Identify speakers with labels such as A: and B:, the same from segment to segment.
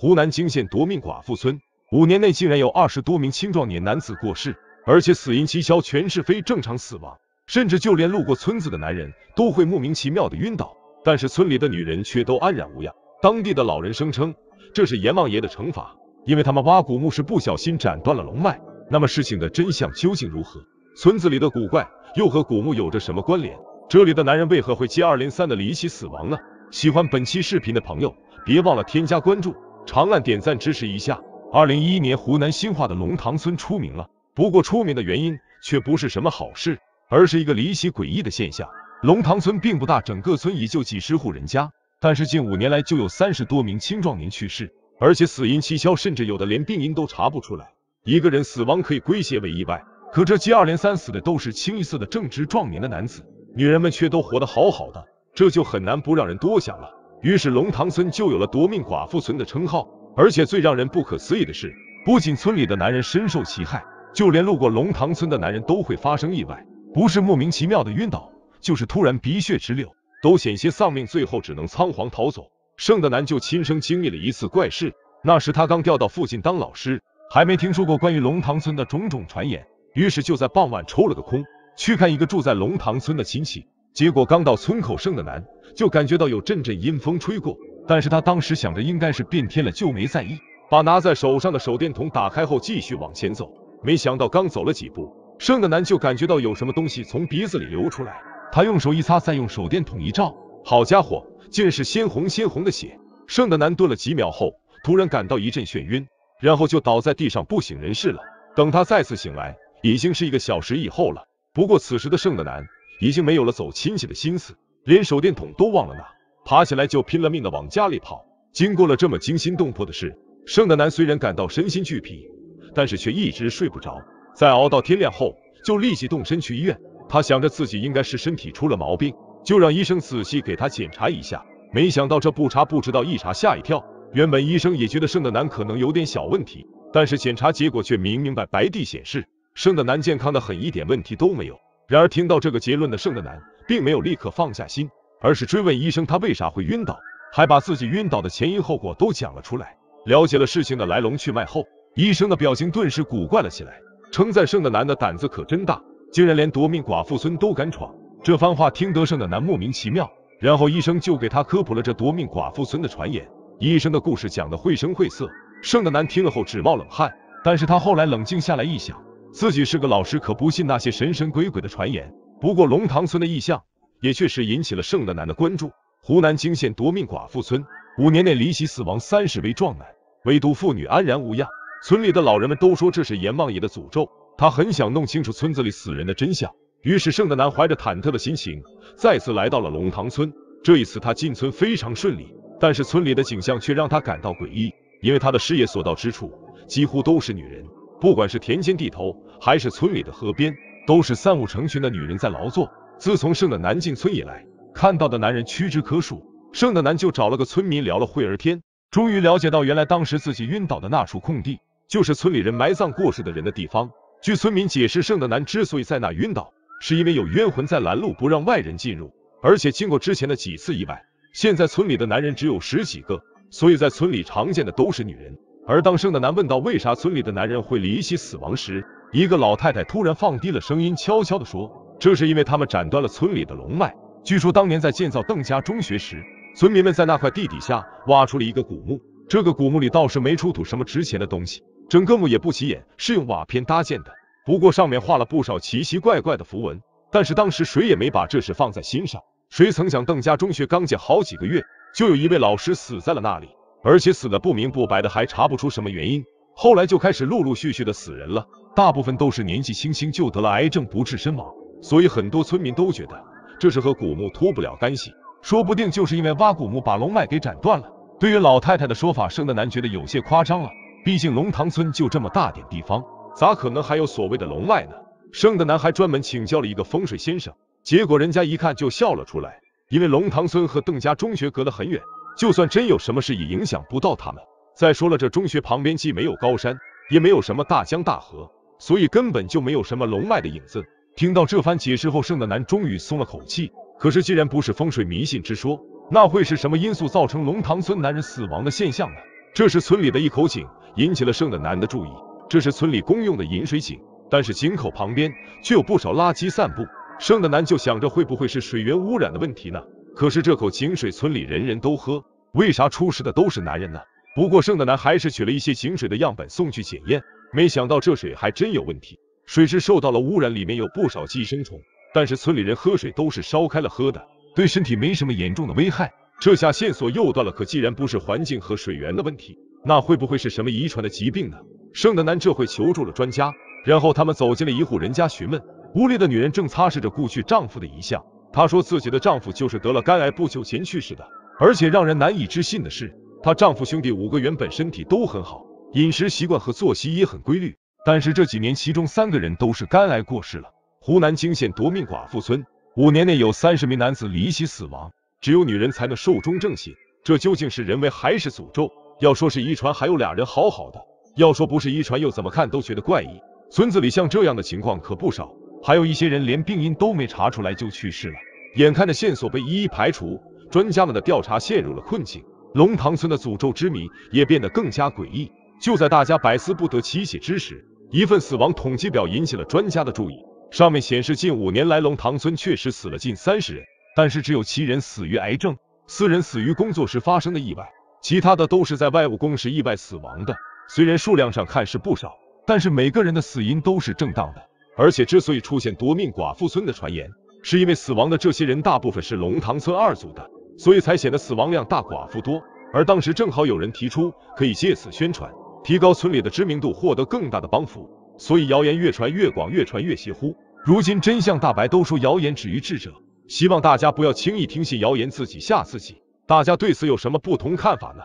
A: 湖南泾县夺命寡妇村五年内竟然有二十多名青壮年男子过世，而且死因蹊跷，全是非正常死亡，甚至就连路过村子的男人都会莫名其妙的晕倒，但是村里的女人却都安然无恙。当地的老人声称，这是阎王爷的惩罚，因为他们挖古墓时不小心斩断了龙脉。那么事情的真相究竟如何？村子里的古怪又和古墓有着什么关联？这里的男人为何会接二连三的离奇死亡呢？喜欢本期视频的朋友，别忘了添加关注。长按点赞支持一下。二零一一年，湖南新化的龙塘村出名了，不过出名的原因却不是什么好事，而是一个离奇诡异的现象。龙塘村并不大，整个村也就几十户人家，但是近五年来就有三十多名青壮年去世，而且死因蹊跷，甚至有的连病因都查不出来。一个人死亡可以归结为意外，可这接二连三死的都是清一色的正值壮年的男子，女人们却都活得好好的，这就很难不让人多想了。于是龙塘村就有了夺命寡妇村的称号，而且最让人不可思议的是，不仅村里的男人深受其害，就连路过龙塘村的男人都会发生意外，不是莫名其妙的晕倒，就是突然鼻血直流，都险些丧命，最后只能仓皇逃走。盛的男就亲身经历了一次怪事，那时他刚调到附近当老师，还没听说过关于龙塘村的种种传言，于是就在傍晚抽了个空，去看一个住在龙塘村的亲戚。结果刚到村口，盛的南就感觉到有阵阵阴风吹过，但是他当时想着应该是变天了，就没在意，把拿在手上的手电筒打开后继续往前走。没想到刚走了几步，盛的南就感觉到有什么东西从鼻子里流出来，他用手一擦，再用手电筒一照，好家伙，竟是鲜红鲜红的血。盛的南顿了几秒后，突然感到一阵眩晕，然后就倒在地上不省人事了。等他再次醒来，已经是一个小时以后了。不过此时的盛的南。已经没有了走亲戚的心思，连手电筒都忘了拿，爬起来就拼了命的往家里跑。经过了这么惊心动魄的事，盛德南虽然感到身心俱疲，但是却一直睡不着。在熬到天亮后，就立即动身去医院。他想着自己应该是身体出了毛病，就让医生仔细给他检查一下。没想到这不查不知道，一查吓一跳。原本医生也觉得盛德南可能有点小问题，但是检查结果却明明白白地显示，盛德南健康的很，一点问题都没有。然而听到这个结论的盛德南，并没有立刻放下心，而是追问医生他为啥会晕倒，还把自己晕倒的前因后果都讲了出来。了解了事情的来龙去脉后，医生的表情顿时古怪了起来，称赞盛德南的胆子可真大，竟然连夺命寡妇村都敢闯。这番话听得盛德南莫名其妙，然后医生就给他科普了这夺命寡妇村的传言。医生的故事讲得绘声绘色，盛德南听了后直冒冷汗，但是他后来冷静下来一想。自己是个老师，可不信那些神神鬼鬼的传言。不过龙塘村的异象也确实引起了盛德南的关注。湖南泾县夺命寡妇村五年内离奇死亡三十位壮男，唯独妇女安然无恙。村里的老人们都说这是阎王爷的诅咒。他很想弄清楚村子里死人的真相，于是盛德南怀着忐忑的心情再次来到了龙塘村。这一次他进村非常顺利，但是村里的景象却让他感到诡异，因为他的视野所到之处几乎都是女人。不管是田间地头，还是村里的河边，都是三五成群的女人在劳作。自从盛德南进村以来，看到的男人屈指可数。盛德南就找了个村民聊了会儿天，终于了解到，原来当时自己晕倒的那处空地，就是村里人埋葬过世的人的地方。据村民解释，盛德南之所以在那晕倒，是因为有冤魂在拦路，不让外人进入。而且经过之前的几次意外，现在村里的男人只有十几个，所以在村里常见的都是女人。而当盛德南问到为啥村里的男人会离奇死亡时，一个老太太突然放低了声音，悄悄地说：“这是因为他们斩断了村里的龙脉。据说当年在建造邓家中学时，村民们在那块地底下挖出了一个古墓，这个古墓里倒是没出土什么值钱的东西，整个墓也不起眼，是用瓦片搭建的。不过上面画了不少奇奇怪怪的符文。但是当时谁也没把这事放在心上。谁曾想邓家中学刚建好几个月，就有一位老师死在了那里。”而且死的不明不白的，还查不出什么原因。后来就开始陆陆续续的死人了，大部分都是年纪轻轻就得了癌症不治身亡。所以很多村民都觉得这是和古墓脱不了干系，说不定就是因为挖古墓把龙脉给斩断了。对于老太太的说法，盛德南觉得有些夸张了，毕竟龙塘村就这么大点地方，咋可能还有所谓的龙脉呢？盛德南还专门请教了一个风水先生，结果人家一看就笑了出来，因为龙塘村和邓家中学隔得很远。就算真有什么事，也影响不到他们。再说了，这中学旁边既没有高山，也没有什么大江大河，所以根本就没有什么龙脉的影子。听到这番解释后，盛德南终于松了口气。可是，既然不是风水迷信之说，那会是什么因素造成龙塘村男人死亡的现象呢？这时村里的一口井引起了盛的男的注意，这是村里公用的饮水井，但是井口旁边却有不少垃圾散布。盛的男就想着会不会是水源污染的问题呢？可是这口井水村里人人都喝，为啥出事的都是男人呢？不过盛的男还是取了一些井水的样本送去检验，没想到这水还真有问题，水质受到了污染，里面有不少寄生虫。但是村里人喝水都是烧开了喝的，对身体没什么严重的危害。这下线索又断了。可既然不是环境和水源的问题，那会不会是什么遗传的疾病呢？盛德男这会求助了专家，然后他们走进了一户人家询问。屋里的女人正擦拭着故去丈夫的遗像，她说自己的丈夫就是得了肝癌，不久前去世的。而且让人难以置信的是，她丈夫兄弟五个原本身体都很好，饮食习惯和作息也很规律，但是这几年其中三个人都是肝癌过世了。湖南泾县夺命寡妇村五年内有三十名男子离奇死亡，只有女人才能寿终正寝，这究竟是人为还是诅咒？要说是遗传，还有俩人好好的；要说不是遗传，又怎么看都觉得怪异。村子里像这样的情况可不少，还有一些人连病因都没查出来就去世了。眼看着线索被一一排除，专家们的调查陷入了困境，龙塘村的诅咒之谜也变得更加诡异。就在大家百思不得其解之时，一份死亡统计表引起了专家的注意。上面显示，近五年来龙塘村确实死了近三十人，但是只有七人死于癌症，四人死于工作时发生的意外，其他的都是在外务工时意外死亡的。虽然数量上看是不少，但是每个人的死因都是正当的。而且之所以出现夺命寡妇村的传言，是因为死亡的这些人大部分是龙塘村二组的，所以才显得死亡量大，寡妇多。而当时正好有人提出可以借此宣传，提高村里的知名度，获得更大的帮扶。所以谣言越传越广，越传越邪乎。如今真相大白，都说谣言止于智者，希望大家不要轻易听信谣言，自己吓自己。大家对此有什么不同看法呢？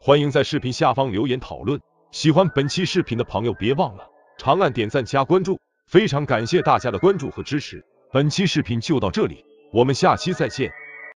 A: 欢迎在视频下方留言讨论。喜欢本期视频的朋友，别忘了长按点赞加关注，非常感谢大家的关注和支持。本期视频就到这里，我们下期再见。